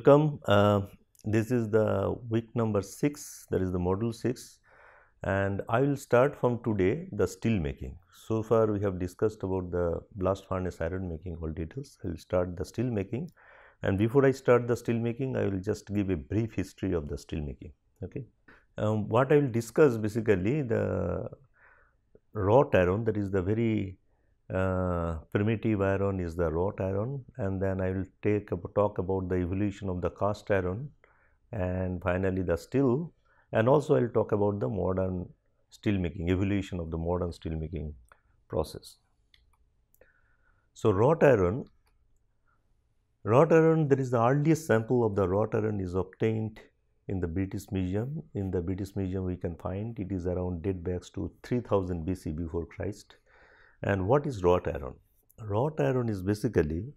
Welcome. Uh, this is the week number 6 that is the module 6 and I will start from today the steel making. So far we have discussed about the blast furnace iron making all details. I will start the steel making and before I start the steel making I will just give a brief history of the steel making. Okay. Um, what I will discuss basically the wrought iron that is the very uh, primitive iron is the wrought iron and then I will take a talk about the evolution of the cast iron and finally the steel and also I will talk about the modern steel making evolution of the modern steel making process. So, wrought iron wrought iron there is the earliest sample of the wrought iron is obtained in the British Museum. In the British Museum we can find it is around date back to 3000 BC before Christ and what is wrought iron? Wrought iron is basically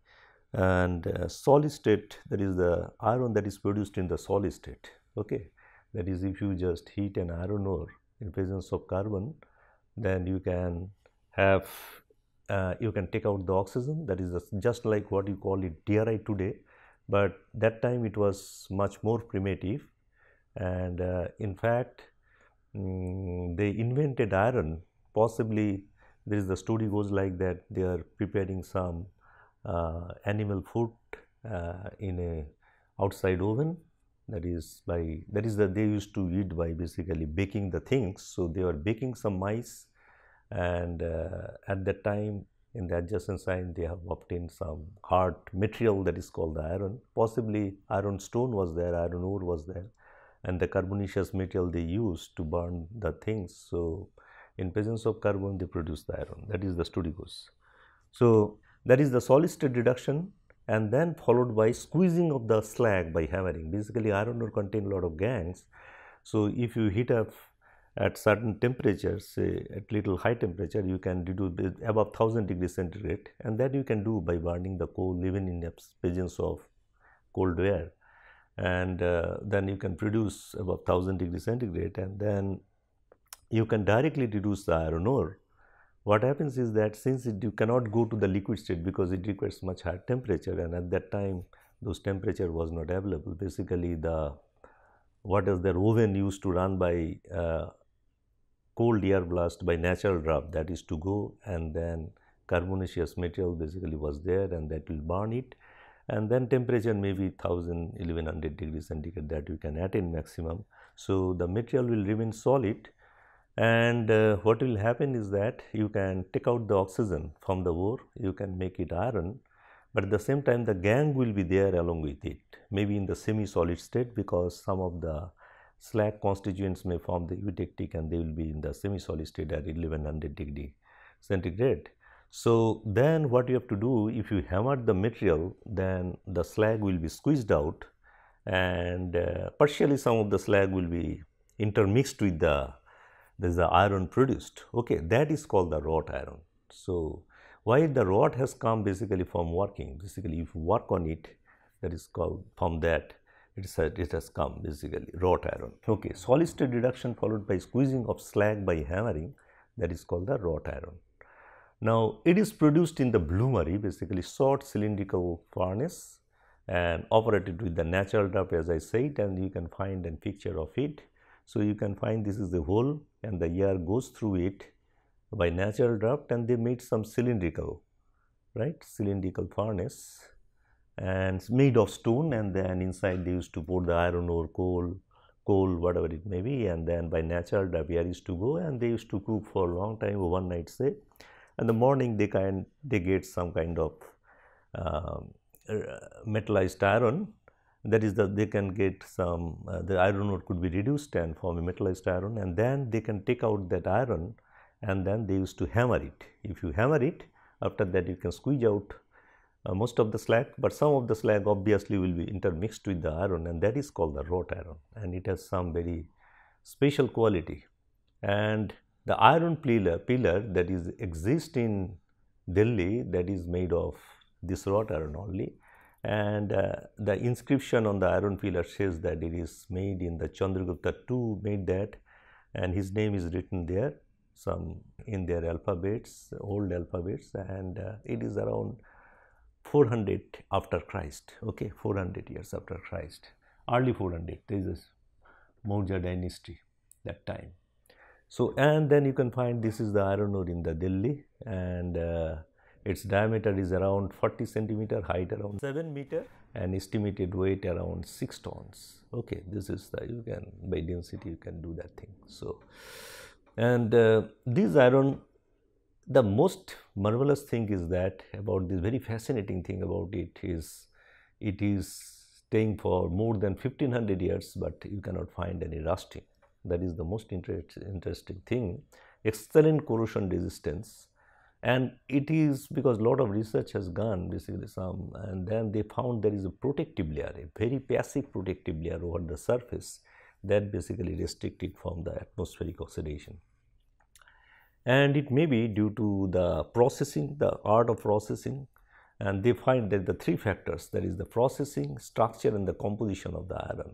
and uh, solid state that is the iron that is produced in the solid state. Okay. That is if you just heat an iron ore in presence of carbon then you can have uh, you can take out the oxygen that is just like what you call it DRI today, but that time it was much more primitive and uh, in fact um, they invented iron possibly there is the story goes like that they are preparing some uh, animal food uh, in a outside oven that is by that is that they used to eat by basically baking the things. So, they were baking some mice and uh, at that time in the adjacent side they have obtained some hard material that is called the iron possibly iron stone was there iron ore was there and the carbonaceous material they used to burn the things. So, in presence of carbon they produce the iron that is the story. So, that is the solid state reduction and then followed by squeezing of the slag by hammering basically iron ore contain a lot of gangs. So, if you heat up at certain temperatures say at little high temperature you can reduce above 1000 degrees centigrade and that you can do by burning the coal even in the presence of cold air and uh, then you can produce above 1000 degrees centigrade and then you can directly reduce the iron ore. What happens is that since it, you cannot go to the liquid state because it requires much higher temperature and at that time those temperature was not available. Basically the what is their oven used to run by uh, cold air blast by natural draft that is to go and then carbonaceous material basically was there and that will burn it and then temperature may be 1000 1100 degrees centigrade that you can attain maximum. So, the material will remain solid and uh, what will happen is that you can take out the oxygen from the ore, you can make it iron, but at the same time the gangue will be there along with it, maybe in the semi-solid state because some of the slag constituents may form the eutectic and they will be in the semi-solid state at 1100 degree centigrade. So, then what you have to do if you hammer the material then the slag will be squeezed out and uh, partially some of the slag will be intermixed with the there is the iron produced okay that is called the wrought iron. So, why the wrought has come basically from working basically if you work on it that is called from that it is it has come basically wrought iron okay solid state reduction followed by squeezing of slag by hammering that is called the wrought iron. Now, it is produced in the bloomery basically short cylindrical furnace and operated with the natural draft as I said and you can find a picture of it so, you can find this is the hole and the air goes through it by natural draft and they made some cylindrical right? Cylindrical furnace and made of stone and then inside they used to put the iron ore coal coal whatever it may be and then by natural draft air used to go and they used to cook for a long time one night say. And the morning they kind they get some kind of uh, metallized iron that is that they can get some uh, the iron ore could be reduced and form a metallized iron and then they can take out that iron and then they used to hammer it. If you hammer it after that you can squeeze out uh, most of the slag, but some of the slag obviously will be intermixed with the iron and that is called the wrought iron and it has some very special quality. And the iron pillar, pillar that is exist in Delhi that is made of this wrought iron only and uh, the inscription on the iron pillar says that it is made in the Chandragupta II made that and his name is written there some in their alphabets, old alphabets, and uh, it is around 400 after Christ. Okay, 400 years after Christ, early 400. There is Maurya dynasty that time. So, and then you can find this is the iron ore in the Delhi, and uh, its diameter is around 40 centimeter, height around 7 meter, and estimated weight around 6 tons. Okay, this is the you can by density you can do that thing. So, and uh, these iron, the most marvelous thing is that about this very fascinating thing about it is it is staying for more than 1500 years, but you cannot find any rusting. That is the most interest, interesting thing. Excellent corrosion resistance and it is because a lot of research has gone basically some and then they found there is a protective layer a very passive protective layer over the surface that basically restrict it from the atmospheric oxidation. And it may be due to the processing the art of processing and they find that the three factors that is the processing structure and the composition of the iron.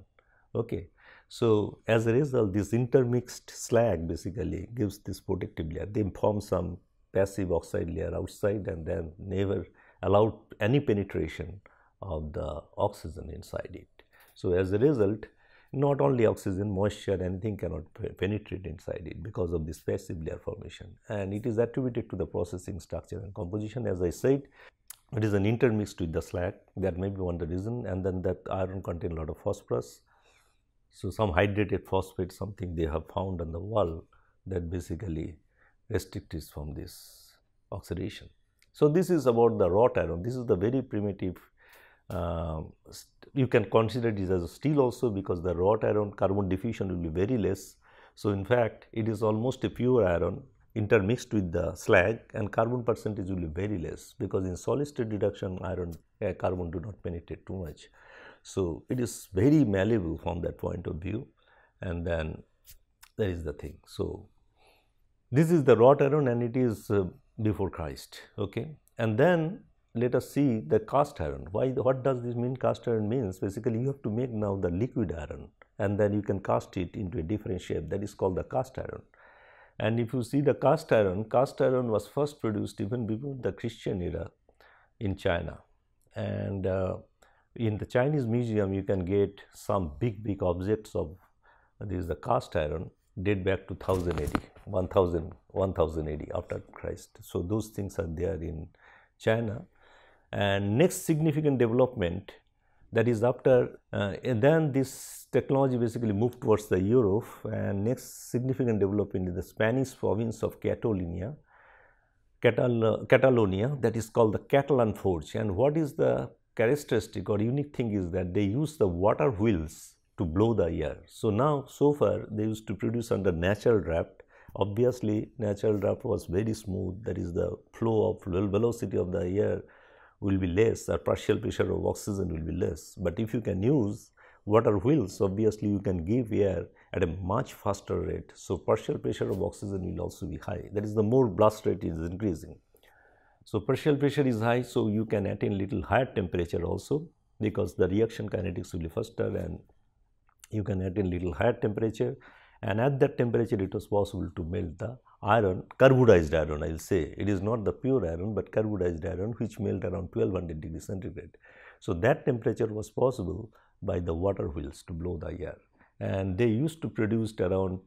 Okay. So as a result this intermixed slag basically gives this protective layer. They form some passive oxide layer outside and then never allowed any penetration of the oxygen inside it. So, as a result not only oxygen, moisture anything cannot penetrate inside it because of this passive layer formation and it is attributed to the processing structure and composition as I said it is an intermixed with the slag that may be one the reason and then that iron contain a lot of phosphorus. So, some hydrated phosphate something they have found on the wall that basically restricted from this oxidation. So, this is about the wrought iron. This is the very primitive, uh, you can consider this as a steel also because the wrought iron carbon diffusion will be very less. So, in fact, it is almost a pure iron intermixed with the slag and carbon percentage will be very less because in solid state reduction iron uh, carbon do not penetrate too much. So, it is very malleable from that point of view and then that is the thing. So, this is the wrought iron and it is uh, before Christ. Okay. And then let us see the cast iron. Why? What does this mean? Cast iron means basically you have to make now the liquid iron and then you can cast it into a different shape that is called the cast iron. And if you see the cast iron, cast iron was first produced even before the Christian era in China. And uh, in the Chinese museum, you can get some big, big objects of this is the cast iron date back to 1000 AD, 1000, 1000 AD after Christ. So, those things are there in China. And next significant development that is after uh, then this technology basically moved towards the Europe and next significant development in the Spanish province of Catalonia, Catal Catalonia that is called the Catalan forge and what is the characteristic or unique thing is that they use the water wheels to blow the air. So, now so far they used to produce under natural draft. Obviously, natural draft was very smooth that is the flow of velocity of the air will be less or partial pressure of oxygen will be less. But if you can use water wheels obviously you can give air at a much faster rate. So, partial pressure of oxygen will also be high that is the more blast rate is increasing. So, partial pressure is high so you can attain little higher temperature also because the reaction kinetics will be faster and you can attain little higher temperature and at that temperature it was possible to melt the iron carbonized iron I will say it is not the pure iron but carbonized iron which melt around 1200 degree centigrade. So, that temperature was possible by the water wheels to blow the air and they used to produce around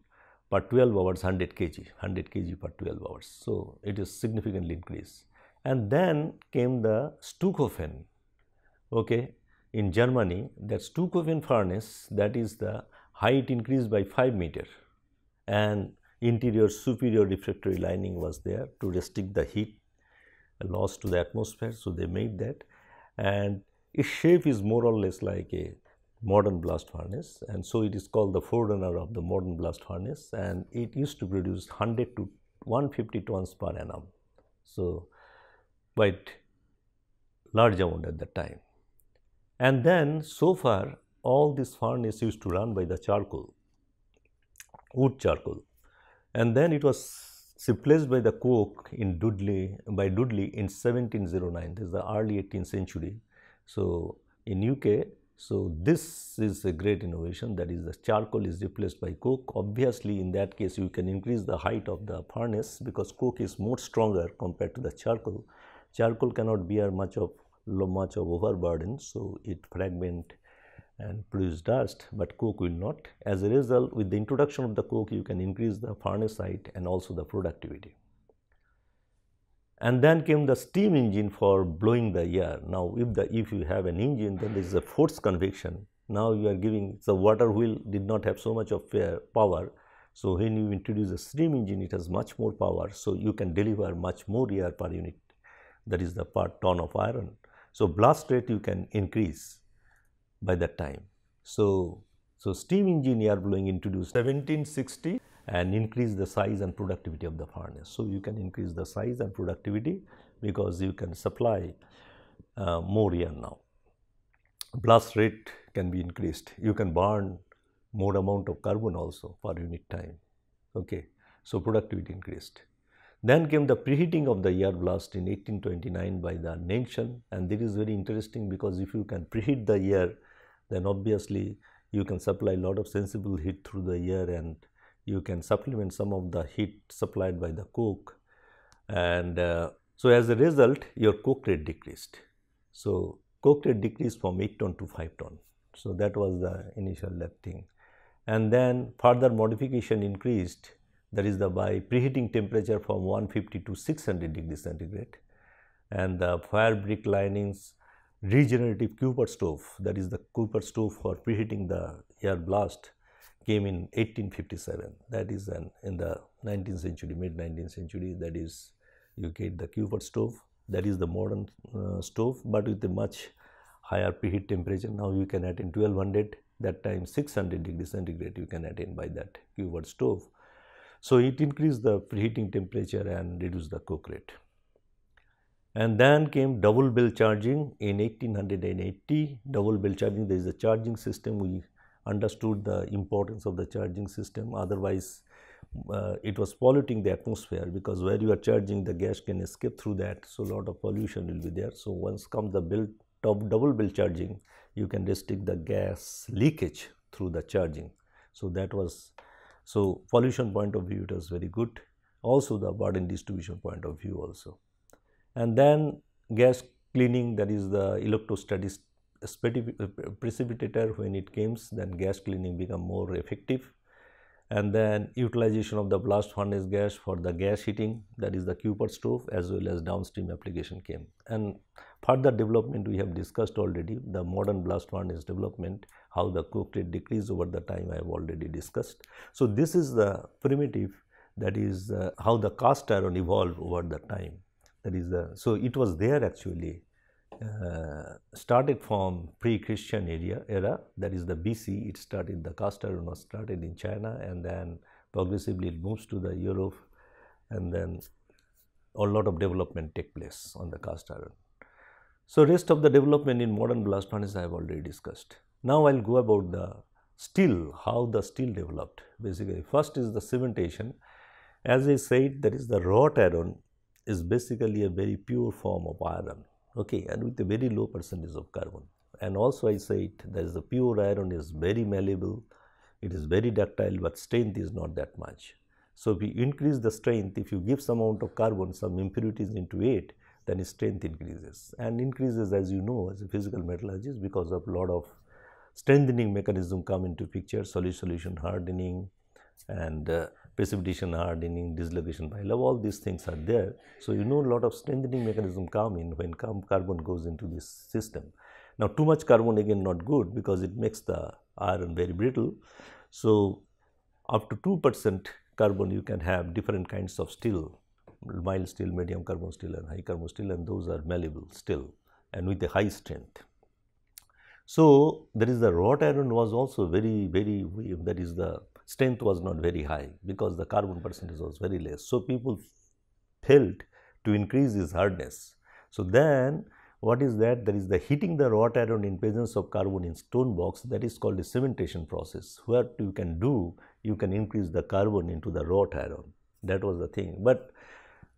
per 12 hours 100 kg 100 kg per 12 hours. So, it is significantly increased and then came the Stuckofen okay, in Germany that Stuckofen furnace that is the height increased by 5 meter and interior superior refractory lining was there to restrict the heat loss to the atmosphere. So, they made that and its shape is more or less like a modern blast furnace and so it is called the forerunner of the modern blast furnace and it used to produce 100 to 150 tons per annum. So, quite large amount at that time. And then so far all this furnace used to run by the charcoal, wood charcoal. And then it was replaced by the coke in Dudley, by Dudley in 1709, this is the early 18th century. So, in UK, So, this is a great innovation that is the charcoal is replaced by coke. Obviously, in that case you can increase the height of the furnace because coke is more stronger compared to the charcoal. Charcoal cannot bear much of much of overburden, so it fragment and produce dust, but coke will not. As a result, with the introduction of the coke, you can increase the furnace height and also the productivity. And then came the steam engine for blowing the air. Now, if the if you have an engine, then there is a forced convection. Now you are giving the water wheel did not have so much of power. So when you introduce a steam engine, it has much more power. So you can deliver much more air per unit. That is the per ton of iron. So blast rate you can increase by that time. So, so steam engine air blowing introduced 1760 and increase the size and productivity of the furnace. So, you can increase the size and productivity because you can supply uh, more air now. Blast rate can be increased. You can burn more amount of carbon also per unit time. Okay. So, productivity increased. Then came the preheating of the air blast in 1829 by the Neilson and this is very interesting because if you can preheat the air then obviously you can supply a lot of sensible heat through the air and you can supplement some of the heat supplied by the coke and uh, so as a result your coke rate decreased. So, coke rate decreased from 8 ton to 5 ton. So, that was the initial left thing and then further modification increased that is the by preheating temperature from 150 to 600 degrees centigrade and the fire brick linings regenerative Cowper stove that is the Cowper stove for preheating the air blast came in 1857 that is an in the 19th century mid 19th century that is you get the Cowper stove. That is the modern uh, stove but with a much higher preheat temperature. Now you can attain 1200 that time 600 degree centigrade you can attain by that Cowper stove. So it increased the preheating temperature and reduced the coke rate and then came double bell charging in 1880 double bell charging there is a charging system. We understood the importance of the charging system. Otherwise uh, it was polluting the atmosphere because where you are charging the gas can escape through that. So lot of pollution will be there. So once comes the bill top double bell charging you can restrict the gas leakage through the charging. So that was so pollution point of view it was very good. Also the burden distribution point of view also and then gas cleaning that is the electrostatic precipitator when it comes then gas cleaning become more effective. And then utilization of the blast furnace gas for the gas heating that is the Cowper stove as well as downstream application came. And further development we have discussed already the modern blast furnace development how the coke rate decrease over the time I have already discussed. So, this is the primitive that is uh, how the cast iron evolved over the time that is the so it was there actually uh, started from pre-Christian area era that is the BC it started the cast iron was started in China and then progressively it moves to the Europe and then a lot of development take place on the cast iron. So, rest of the development in modern blast furnace I have already discussed. Now, I will go about the steel, how the steel developed basically. First is the cementation. As I said, that is the wrought iron is basically a very pure form of iron okay, and with a very low percentage of carbon. And also I say it that the pure iron is very malleable, it is very ductile, but strength is not that much. So, if you increase the strength, if you give some amount of carbon, some impurities into it, then strength increases and increases as you know as a physical metallurgist because of lot of strengthening mechanism come into picture, solution hardening and uh, precipitation hardening, dislocation pile up, all these things are there. So, you know a lot of strengthening mechanism come in when carbon goes into this system. Now, too much carbon again not good because it makes the iron very brittle. So, up to 2 percent carbon you can have different kinds of steel, mild steel, medium carbon steel and high carbon steel and those are malleable still and with a high strength. So, there is the wrought iron was also very, very, that is the strength was not very high because the carbon percentage was very less. So, people felt to increase this hardness. So, then what is that? There is the heating the wrought iron in presence of carbon in stone box that is called the cementation process. What you can do, you can increase the carbon into the wrought iron. That was the thing. But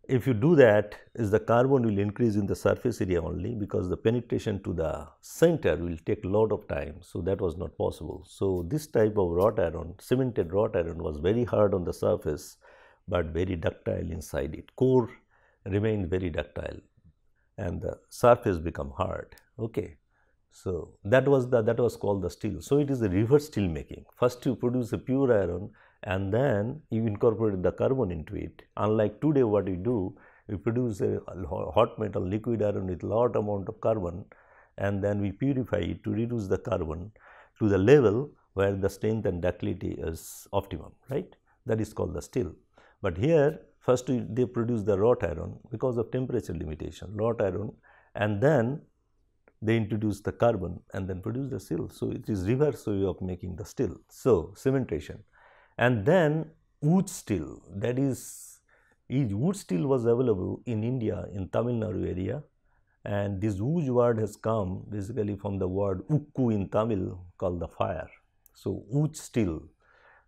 if you do that is the carbon will increase in the surface area only because the penetration to the center will take a lot of time. So, that was not possible. So, this type of wrought iron cemented wrought iron was very hard on the surface, but very ductile inside it core remained very ductile and the surface become hard. Okay. So, that was the that was called the steel. So, it is a reverse steel making. First you produce a pure iron and then you incorporate the carbon into it. Unlike today what we do, we produce a hot metal liquid iron with lot amount of carbon and then we purify it to reduce the carbon to the level where the strength and ductility is optimum, right. That is called the steel. But here first they produce the wrought iron because of temperature limitation, wrought iron and then they introduce the carbon and then produce the steel. So, it is reverse way of making the steel. So, cementation and then wootz steel that is, wootz steel was available in India in Tamil Nadu area and this wootz word has come basically from the word ukku in Tamil called the fire. So, wootz steel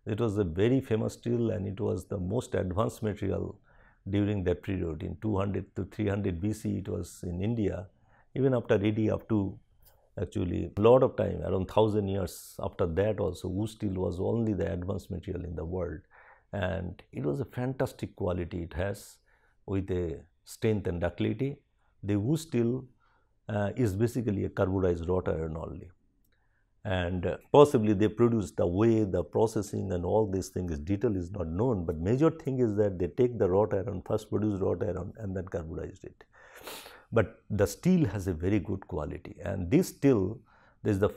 it was a very famous steel and it was the most advanced material during that period in 200 to 300 BC it was in India even after AD up to actually a lot of time around 1000 years after that also wootz steel was only the advanced material in the world. And it was a fantastic quality it has with a strength and ductility. The wootz steel uh, is basically a carbonized wrought iron only. And uh, possibly they produce the way the processing and all these things detail is not known but major thing is that they take the wrought iron first produce wrought iron and then carbonized it but the steel has a very good quality. And this steel there is the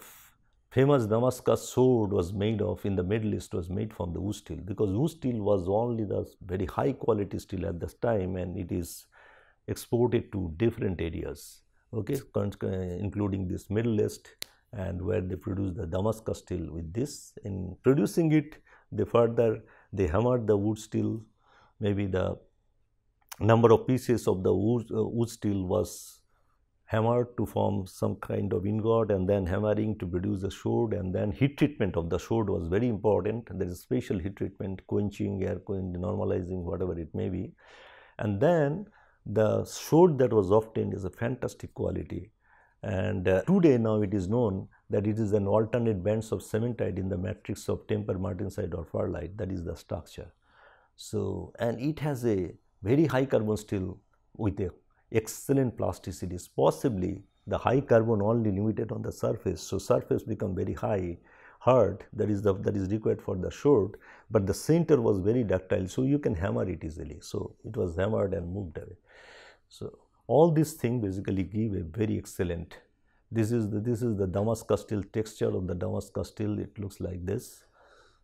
famous Damascus sword was made of in the Middle East was made from the wootz steel. Because wootz steel was only the very high quality steel at this time and it is exported to different areas. Okay? Including this Middle East and where they produce the Damascus steel with this. In producing it they further they hammered the wootz steel maybe the number of pieces of the wootz, uh, wootz steel was hammered to form some kind of ingot and then hammering to produce the sword and then heat treatment of the sword was very important. There is special heat treatment, quenching, air quenching, normalizing, whatever it may be. And then the sword that was obtained is a fantastic quality. And uh, today now it is known that it is an alternate bands of cementite in the matrix of temper martensite or ferrite that is the structure. So, and it has a very high carbon steel with a excellent plasticity is possibly the high carbon only limited on the surface. So, surface become very high hard that is the that is required for the short, but the center was very ductile. So, you can hammer it easily. So, it was hammered and moved away. So, all these things basically give a very excellent this is the this is the Damascus steel texture of the Damascus steel it looks like this.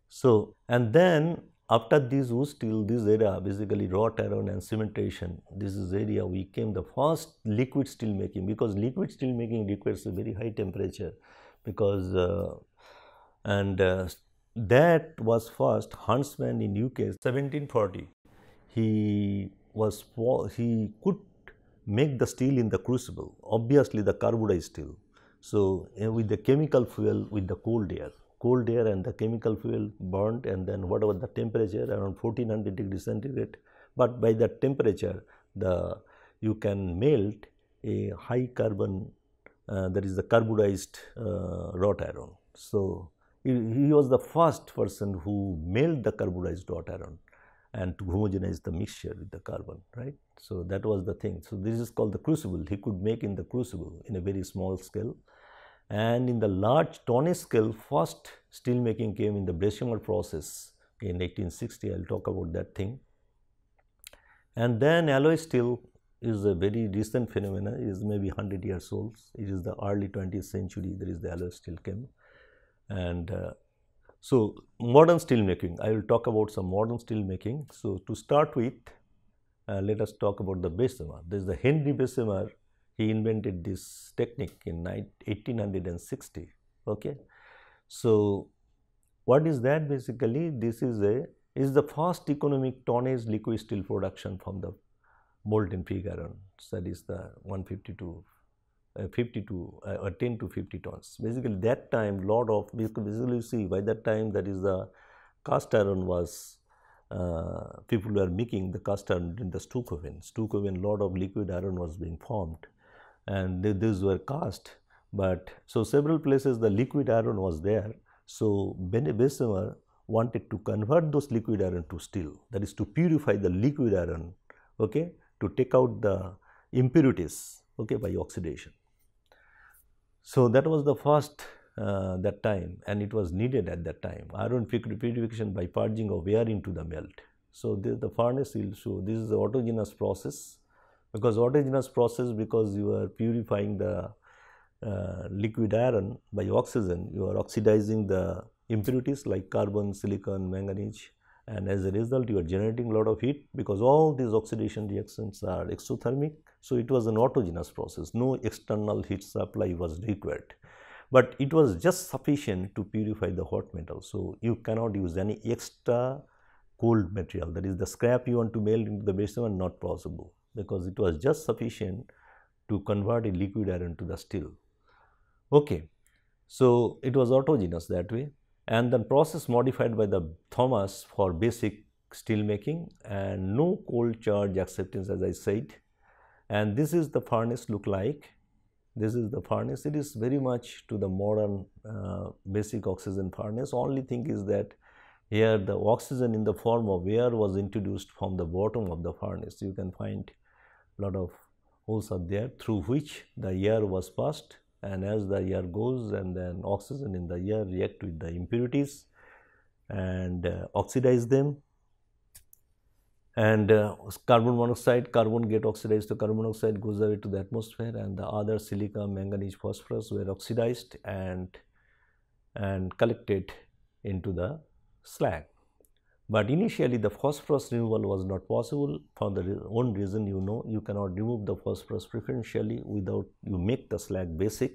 So, and then after this wootz steel, this area basically wrought iron and cementation, this is area we came the first liquid steel making because liquid steel making requires a very high temperature because uh, and uh, that was first Huntsman in UK 1740. He was he could make the steel in the crucible obviously the carbonized steel. So, uh, with the chemical fuel with the cold air cold air and the chemical fuel burnt and then whatever the temperature around 1400 degree centigrade. But by that temperature the you can melt a high carbon uh, that is the carbonized uh, wrought iron. So, he, he, was the first person who melt the carbonized wrought iron and to homogenize the mixture with the carbon right. So, that was the thing. So, this is called the crucible he could make in the crucible in a very small scale and in the large tonnage scale first steel making came in the Bessemer process in 1860 I will talk about that thing. And then alloy steel is a very recent phenomenon. Is maybe 100 years old. It is the early 20th century. There is the alloy steel came. And uh, so modern steel making I will talk about some modern steel making. So to start with uh, let us talk about the Bessemer there is the Henry Bessemer he invented this technique in 1860 okay? So what is that? Basically this is a is the first economic tonnage liquid steel production from the molten pig iron that is the 152 uh, 52 uh, or 10 to 50 tons. Basically that time lot of basically you see by that time that is the cast iron was uh, people were making the cast iron in the stoke oven. Stoke lot of liquid iron was being formed and th these were cast. But so several places the liquid iron was there. So Bene Bessemer wanted to convert those liquid iron to steel that is to purify the liquid iron okay, to take out the impurities okay, by oxidation. So that was the first uh, that time and it was needed at that time iron purification by purging of air into the melt. So this the furnace will show this is the autogenous process because autogenous process? Because you are purifying the uh, liquid iron by oxygen. You are oxidizing the impurities like carbon, silicon, manganese and as a result you are generating a lot of heat because all these oxidation reactions are exothermic. So, it was an autogenous process. No external heat supply was required. But it was just sufficient to purify the hot metal. So, you cannot use any extra cold material. That is the scrap you want to melt into the basement not possible because it was just sufficient to convert a liquid iron to the steel. Okay. So, it was autogenous that way and then process modified by the Thomas for basic steel making and no cold charge acceptance as I said and this is the furnace look like this is the furnace. It is very much to the modern uh, basic oxygen furnace. Only thing is that here the oxygen in the form of air was introduced from the bottom of the furnace. You can find lot of holes are there through which the air was passed and as the air goes and then oxygen in the air react with the impurities and uh, oxidize them and uh, carbon monoxide, carbon get oxidized to carbon monoxide goes away to the atmosphere and the other silica, manganese, phosphorus were oxidized and, and collected into the slag. But initially the phosphorus removal was not possible for the own reason you know you cannot remove the phosphorus preferentially without you make the slag basic.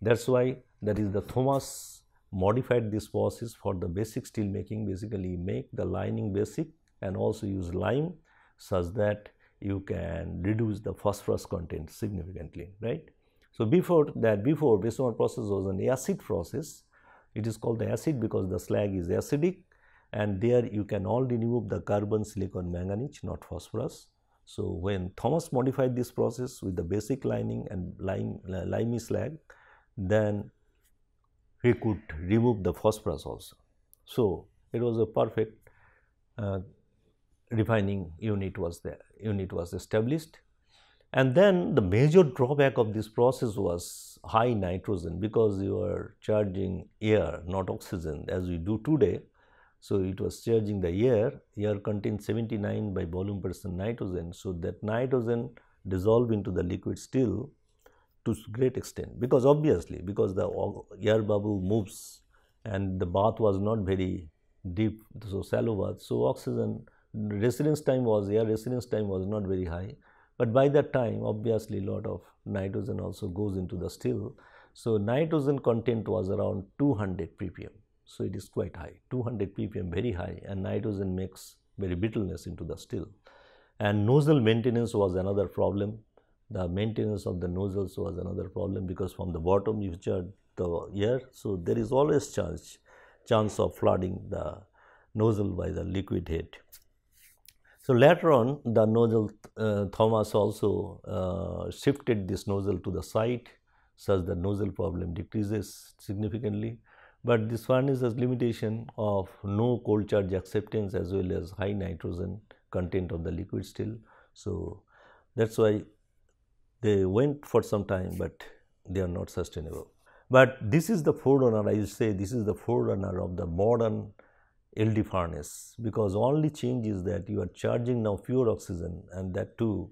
That is why that is the Thomas modified this process for the basic steel making basically make the lining basic and also use lime such that you can reduce the phosphorus content significantly, right. So, before that before Bessemer process was an acid process, it is called the acid because the slag is acidic and there you can only remove the carbon, silicon, manganese not phosphorus. So, when Thomas modified this process with the basic lining and lime, limey slag, then he could remove the phosphorus also. So, it was a perfect uh, refining unit was there, unit was established. And then the major drawback of this process was high nitrogen because you are charging air not oxygen as we do today. So, it was charging the air, air contains 79 by volume percent nitrogen. So, that nitrogen dissolve into the liquid steel to great extent because obviously because the air bubble moves and the bath was not very deep so shallow bath. So, oxygen residence time was air residence time was not very high, but by that time obviously lot of nitrogen also goes into the steel. So, nitrogen content was around 200 ppm. So, it is quite high 200 ppm very high and nitrogen makes very brittleness into the steel. And nozzle maintenance was another problem. The maintenance of the nozzles was another problem because from the bottom you charge the air. So, there is always chance, chance of flooding the nozzle by the liquid head. So, later on the nozzle uh, Thomas also uh, shifted this nozzle to the side such that nozzle problem decreases significantly, but this furnace has limitation of no cold charge acceptance as well as high nitrogen content of the liquid steel. So, that is why they went for some time, but they are not sustainable. But this is the forerunner I say this is the forerunner of the modern LD furnace because only change is that you are charging now pure oxygen and that too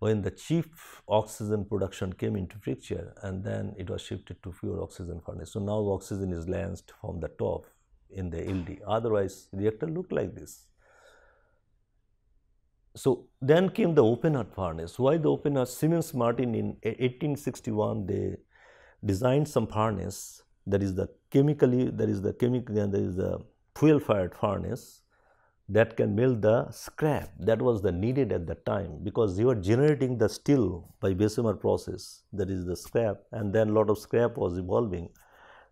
when the cheap oxygen production came into picture and then it was shifted to pure oxygen furnace. So, now oxygen is lanced from the top in the LD otherwise reactor look like this. So, then came the open hearth furnace. Why the open hearth? Siemens Martin in 1861 they designed some furnace that is the chemically that is the chemical and there is the fuel fired furnace that can melt the scrap that was the needed at that time because you are generating the steel by Bessemer process that is the scrap and then lot of scrap was evolving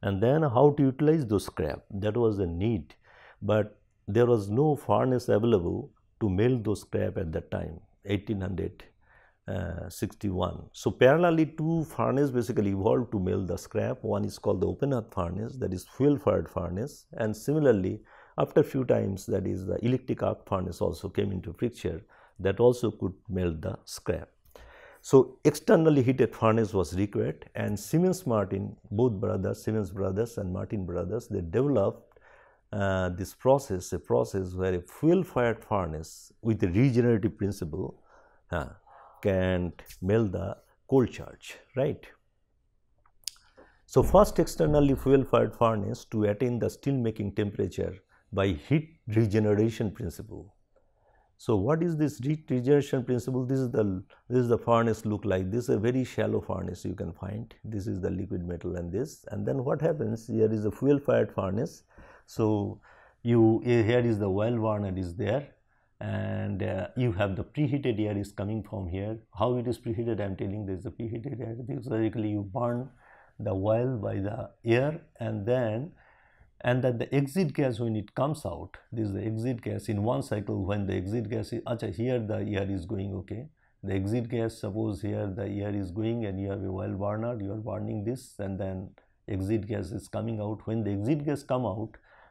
and then how to utilize those scrap that was the need. But there was no furnace available to melt those scrap at that time 1861. Uh, so, parallelly two furnace basically evolved to melt the scrap one is called the open hearth furnace that is fuel fired furnace and similarly after a few times that is the electric arc furnace also came into picture that also could melt the scrap. So, externally heated furnace was required and Siemens Martin both brothers Siemens brothers and Martin brothers they developed uh, this process a process where a fuel fired furnace with a regenerative principle uh, can melt the coal charge right. So, first externally fuel fired furnace to attain the steel making temperature by heat regeneration principle so, what is this heat regeneration principle? This is the this is the furnace look like this is a very shallow furnace you can find. This is the liquid metal and this and then what happens here is a fuel fired furnace. So, you here is the oil burner is there and uh, you have the preheated air is coming from here. How it is preheated I am telling there is a preheated air basically you burn the oil by the air and then and that the exit gas when it comes out this is the exit gas in one cycle when the exit gas is acha, here the air is going okay. The exit gas suppose here the air is going and you have a oil burner you are burning this and then exit gas is coming out. When the exit gas come out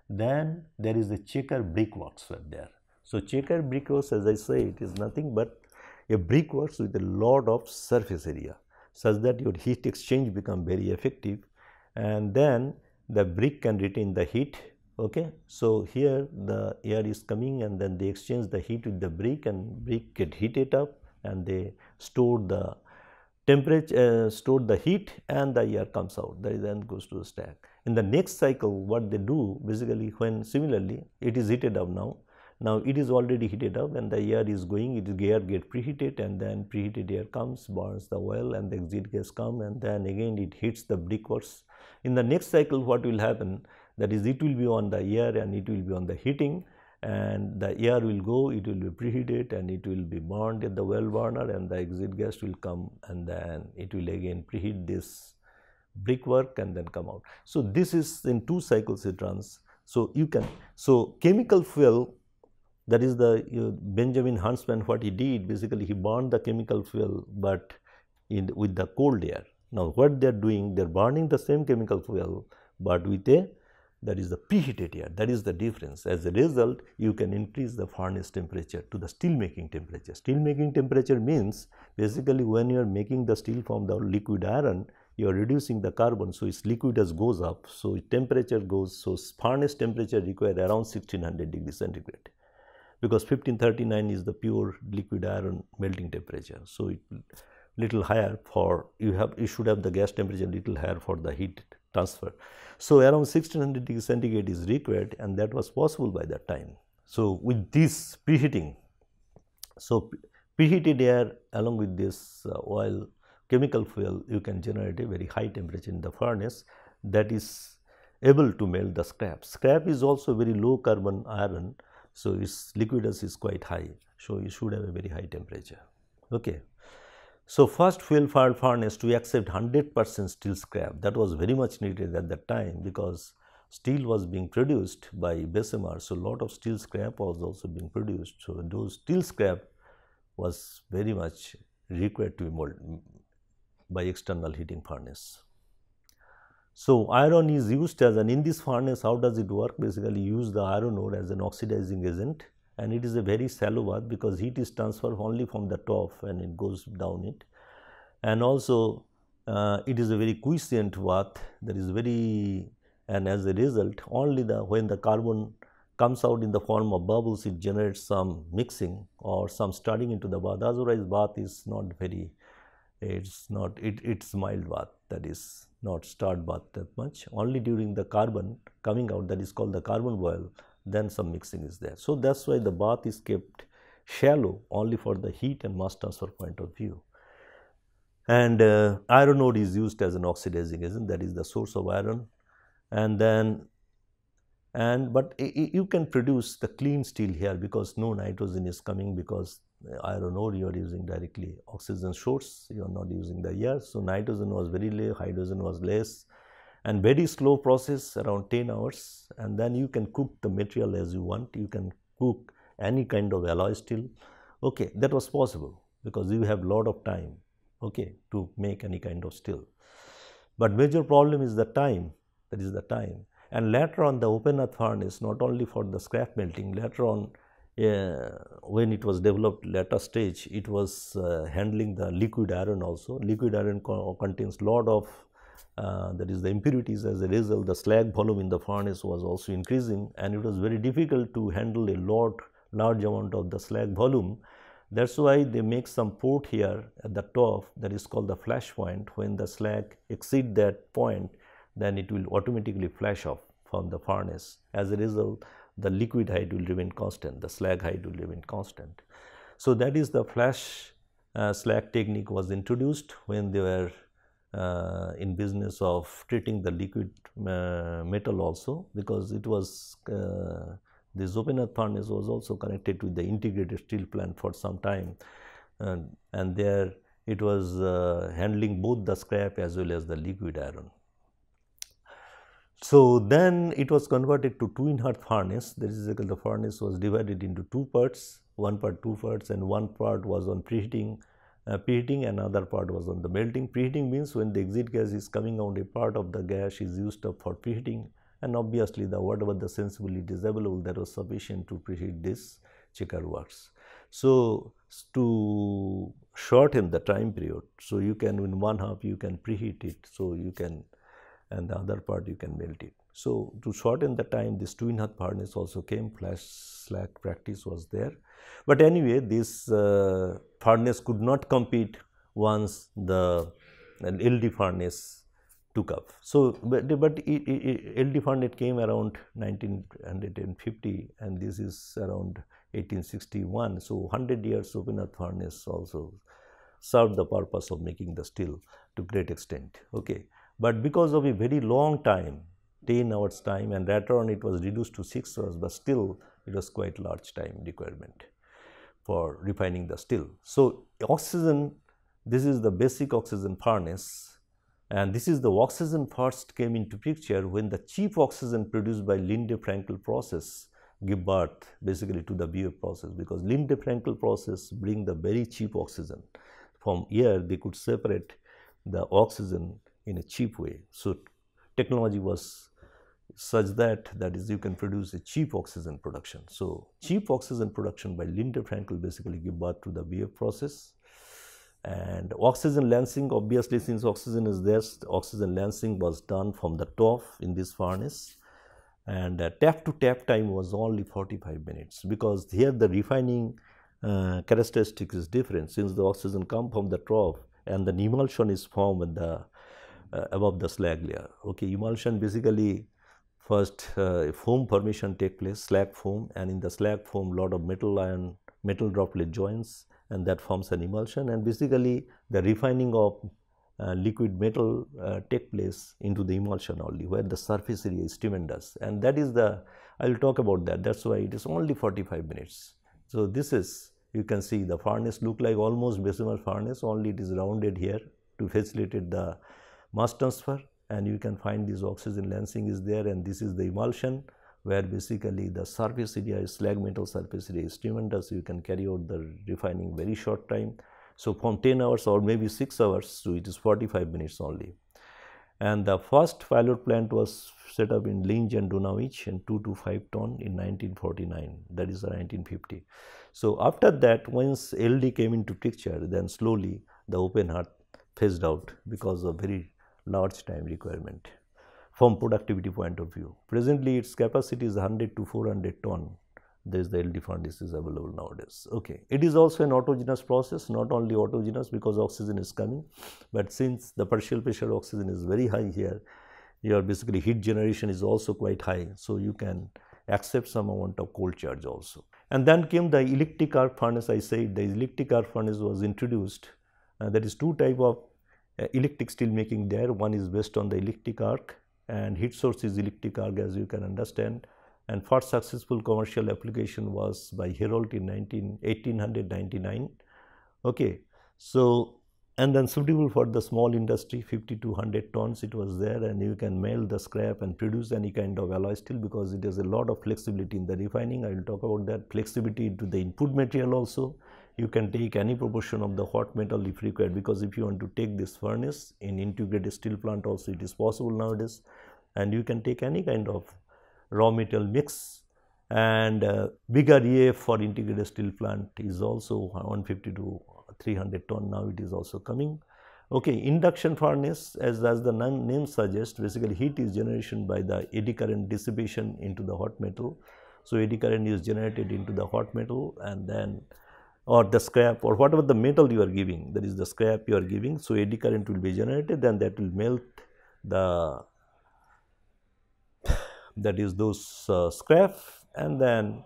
then there is a checker brickworks there. So checker brickworks as i say it is nothing but a brickworks with a lot of surface area such that your heat exchange become very effective. And then the brick can retain the heat okay? So here the air is coming and then they exchange the heat with the brick and brick get heated up and they store the temperature uh, store the heat and the air comes out. That then goes to the stack. In the next cycle what they do basically when similarly it is heated up now. Now it is already heated up. And the air is going it is air get preheated and then preheated air comes burns the oil and the exit gas come and then again it hits the brickworks in the next cycle what will happen that is it will be on the air and it will be on the heating and the air will go, it will be preheated and it will be burned at the well burner and the exit gas will come and then it will again preheat this brickwork and then come out. So, this is in two cycles it runs. So, you can, so chemical fuel that is the uh, Benjamin Huntsman what he did basically he burned the chemical fuel, but in with the cold air now, what they are doing? They are burning the same chemical fuel, but with a that is the preheated air that is the difference. As a result, you can increase the furnace temperature to the steel making temperature. Steel making temperature means basically when you are making the steel from the liquid iron, you are reducing the carbon. So, its liquid as goes up. So, its temperature goes. So, furnace temperature required around 1600 degrees centigrade because 1539 is the pure liquid iron melting temperature. So, it little higher for you have you should have the gas temperature little higher for the heat transfer. So, around 1600 degree centigrade is required and that was possible by that time. So, with this preheating, so preheated air along with this uh, oil chemical fuel you can generate a very high temperature in the furnace that is able to melt the scrap. Scrap is also very low carbon iron, so its liquidus is quite high. So, you should have a very high temperature. Okay. So, first fuel fired furnace to accept 100 percent steel scrap that was very much needed at that time because steel was being produced by Bessemer. So, lot of steel scrap was also being produced. So, those steel scrap was very much required to be molded by external heating furnace. So, iron is used as an in this furnace how does it work basically use the iron ore as an oxidizing agent and it is a very shallow bath because heat is transferred only from the top and it goes down it. And also uh, it is a very quiescent bath. That is very and as a result only the when the carbon comes out in the form of bubbles it generates some mixing or some starting into the bath. Otherwise bath is not very it's not it it's mild bath. That is not start bath that much. Only during the carbon coming out that is called the carbon boil then some mixing is there. So, that is why the bath is kept shallow only for the heat and mass transfer point of view. And uh, iron ore is used as an oxidizing agent that is the source of iron and then and but you can produce the clean steel here because no nitrogen is coming because iron ore you are using directly oxygen source you are not using the air. So, nitrogen was very low, hydrogen was less and very slow process around 10 hours and then you can cook the material as you want. You can cook any kind of alloy steel. Okay, that was possible because you have lot of time okay, to make any kind of steel. But major problem is the time, that is the time. And later on the open hearth furnace, not only for the scrap melting, later on uh, when it was developed later stage, it was uh, handling the liquid iron also. Liquid iron co contains lot of uh, that is the impurities as a result the slag volume in the furnace was also increasing and it was very difficult to handle a lot large amount of the slag volume that is why they make some port here at the top that is called the flash point. When the slag exceed that point, then it will automatically flash off from the furnace. As a result, the liquid height will remain constant, the slag height will remain constant. So, that is the flash uh, slag technique was introduced when they were uh, in business of treating the liquid uh, metal also because it was uh, this open hearth furnace was also connected to the integrated steel plant for some time. And, and there it was uh, handling both the scrap as well as the liquid iron. So, then it was converted to twin hearth furnace. That is the furnace was divided into two parts one part two parts and one part was on preheating uh, preheating another part was on the melting preheating means when the exit gas is coming out a part of the gas is used up for preheating and obviously the whatever the sensibility is available that was sufficient to preheat this checker works. So, to shorten the time period, so you can in one half you can preheat it, so you can and the other part you can melt it. So, to shorten the time this twin hearth furnace also came flash slag practice was there. But anyway this uh, furnace could not compete once the LD furnace took up. So, but, but it, it, LD furnace came around 1950 and this is around 1861. So, 100 years open hearth furnace also served the purpose of making the steel to great extent. Okay. But because of a very long time 10 hours time and later on it was reduced to 6 hours, but still it was quite large time requirement for refining the steel. So, oxygen this is the basic oxygen furnace and this is the oxygen first came into picture when the cheap oxygen produced by Linde-Fränkl process give birth basically to the BF process because Linde-Fränkl process bring the very cheap oxygen. From here they could separate the oxygen in a cheap way. So, technology was such that that is you can produce a cheap oxygen production. So, cheap oxygen production by Linde-Fränkl basically give birth to the BF process. And oxygen lancing obviously since oxygen is there oxygen lancing was done from the top in this furnace. And uh, tap to tap time was only 45 minutes because here the refining uh, characteristic is different. Since the oxygen come from the trough and the emulsion is formed the uh, above the slag layer. Okay emulsion basically first uh, foam formation take place slag foam and in the slag foam lot of metal ion metal droplet joins and that forms an emulsion. And basically the refining of uh, liquid metal uh, take place into the emulsion only where the surface area is tremendous. And that is the I will talk about that. That is why it is only 45 minutes. So, this is you can see the furnace look like almost Bessemer furnace only it is rounded here to facilitate the mass transfer and you can find this oxygen lancing is there and this is the emulsion where basically the surface area is slag metal surface area is tremendous you can carry out the refining very short time. So, from 10 hours or maybe 6 hours so it is 45 minutes only. And the first pilot plant was set up in Linz and Donawitz and 2 to 5 ton in 1949 that is 1950. So, after that once LD came into picture then slowly the open hearth phased out because of very large time requirement from productivity point of view. Presently, its capacity is 100 to 400 ton. There is the LD furnace is available nowadays. Okay, it is also an autogenous process, not only autogenous because oxygen is coming, but since the partial pressure oxygen is very high here, your basically heat generation is also quite high. So, you can accept some amount of cold charge also. And then came the electric arc furnace I said the electric arc furnace was introduced uh, that is two type of uh, electric steel making there one is based on the electric arc and heat source is electric arc as you can understand and first successful commercial application was by Heroult in 19, 1899. Okay. So, and then suitable for the small industry 50 to 100 tons it was there and you can melt the scrap and produce any kind of alloy steel because it has a lot of flexibility in the refining i will talk about that flexibility into the input material also you can take any proportion of the hot metal if required because if you want to take this furnace in integrated steel plant also it is possible nowadays and you can take any kind of raw metal mix and uh, bigger EAF for integrated steel plant is also 150 to 300 ton now it is also coming. Okay, induction furnace as, as the name suggests basically heat is generation by the eddy current dissipation into the hot metal. So, eddy current is generated into the hot metal and then or the scrap or whatever the metal you are giving that is the scrap you are giving. So, eddy current will be generated and that will melt the that is those uh, scrap and then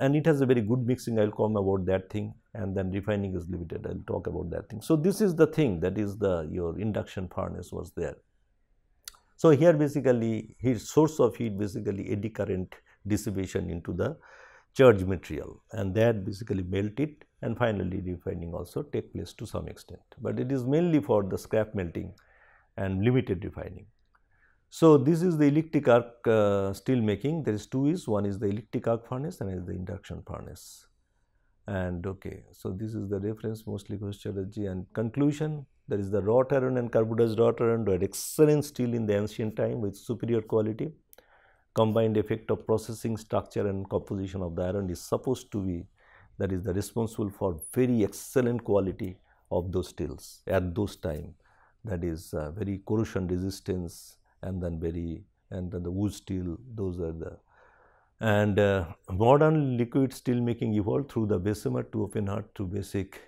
and it has a very good mixing I will come about that thing and then refining is limited I will talk about that thing. So, this is the thing that is the your induction furnace was there. So, here basically heat source of heat basically eddy current dissipation into the charge material and that basically melt it and finally refining also take place to some extent, but it is mainly for the scrap melting and limited refining. So, this is the electric arc uh, steel making there is two is one is the electric arc furnace and is the induction furnace and okay. So, this is the reference mostly strategy and conclusion there is the wrought iron and carbonized wrought iron were excellent steel in the ancient time with superior quality combined effect of processing structure and composition of the iron is supposed to be that is the responsible for very excellent quality of those steels at those time that is uh, very corrosion resistance and then very and then the wootz steel those are the and uh, modern liquid steel making evolved through the Bessemer to open hearth to basic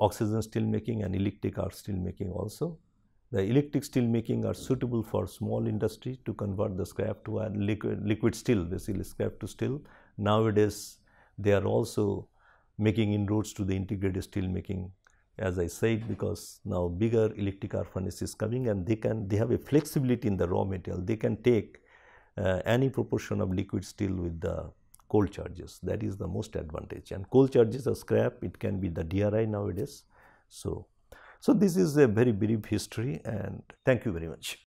oxygen steel making and electric arc steel making also. The electric steel making are suitable for small industry to convert the scrap to a liquid, liquid steel basically scrap to steel. Nowadays they are also making inroads to the integrated steel making. As I said because now bigger electric arc furnace is coming and they can they have a flexibility in the raw material. They can take uh, any proportion of liquid steel with the coal charges. That is the most advantage. And coal charges are scrap. It can be the DRI nowadays. So, so this is a very brief history and thank you very much.